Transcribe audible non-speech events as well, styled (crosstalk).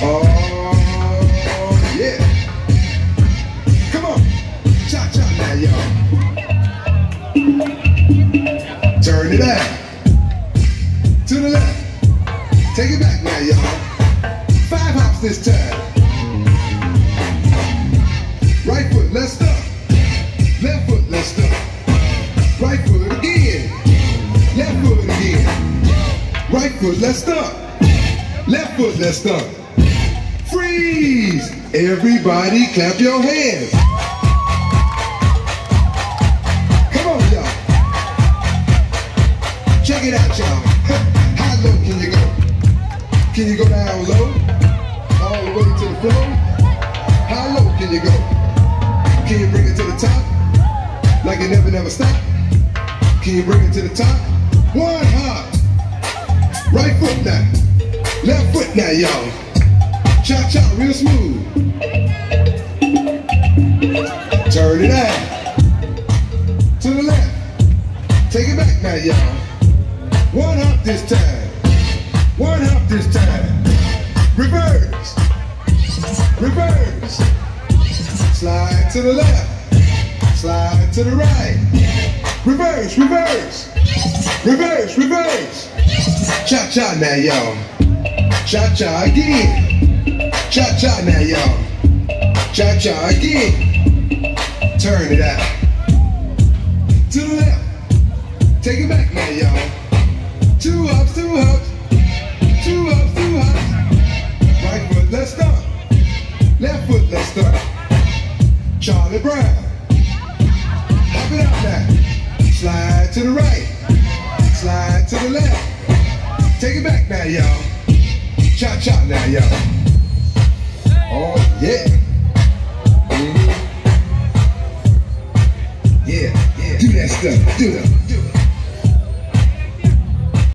Oh, yeah. Come on. Cha cha now, y'all. Turn it out. To the left. Take it back now, y'all. Five hops this time. Right foot, let's stop. Left foot, let's stop. Right foot again. Left foot again. Right foot, let's stop. Left foot, let's stop. Freeze! Everybody clap your hands. Come on, y'all. Check it out, y'all. (laughs) How low can you go? Can you go down low? All the way to the floor? How low can you go? Can you bring it to the top? Like it never, never stop? Can you bring it to the top? One hop. Right foot now. Left foot now, y'all. Cha cha, real smooth. Turn it out. To the left. Take it back now, y'all. One hop this time. One hop this time. Reverse. Reverse. Slide to the left. Slide to the right. Reverse, reverse. Reverse, reverse. Cha cha now, y'all. Cha cha again. Cha cha now, y'all. Cha cha again. Turn it out. To the left. Take it back now, y'all. Two hops, two hops. Two hops, two hops. Right foot, let's start. Left foot, let's start. Charlie Brown. Hop it out now. Slide to the right. Slide to the left. Take it back now, y'all. Cha cha now, y'all. Oh, yeah. Mhm. Yeah, yeah. Do that stuff. Do that.